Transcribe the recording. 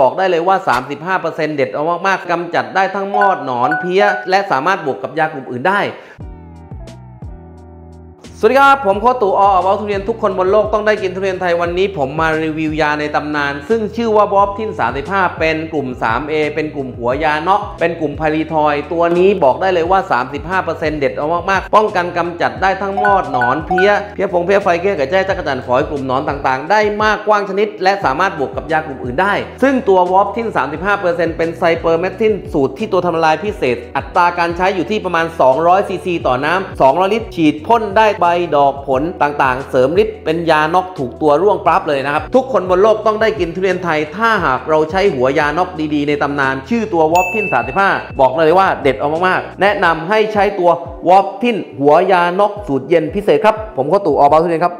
บอกได้เลยว่า 35%เด็ดเอามากๆกำจัดได้ทั้งมอดหนอนเพี้ย และสามารถบวกกับยากลุ่มอื่นได้ สวัสดีครับ ผมโคตูออเอาทุเรียนทุกคนบนโลกต้องได้กินทุเรียนไทยวันนี้ ผมมารีวิวยาในตำนาน ซึ่งชื่อว่าบอบทิน35 เป็นกลุ่ม 3A เป็นกลุ่มหัวยาเนาะเป็นกลุ่มพารีทอย ตัวนี้บอกได้เลยว่า 35%เด็ดเอามากๆ ป้องกันกำจัดได้ทั้งมอดหนอนเพี้ย เพี้ยฟงเพี้ยไฟเกี้ยกับแจ้จักรจันทร์ฝอยกลุ่มหนอนต่างๆ ได้มากกว้างชนิด และสามารถบวกกับยากลุ่มอื่นได้ ซึ่งตัววอปทิน35%เป็นไซเปอร์เมทินสูตรที่ตัวทำลายพิเศษ อัตราการใช้อยู่ที่ประมาณ200ซีซีต่อน้ำ200 ลิตรฉีดพ่นได้ดอกผลต่างๆ เสริมฤทธิ์เป็นยานอกถูกตัวร่วงปรับเลยนะครับ ทุกคนบนโลกต้องได้กินทุเรียนไทย ถ้าหากเราใช้หัวยานอกดีๆ ในตำนาน ชื่อตัววอปทิน35 บอกเลยว่าเด็ดเอามากๆ แนะนำให้ใช้ตัววอปทินหัวยานอกสูตรเย็นพิเศษครับ ผมก็ตู่ออบาทุเรียนครับ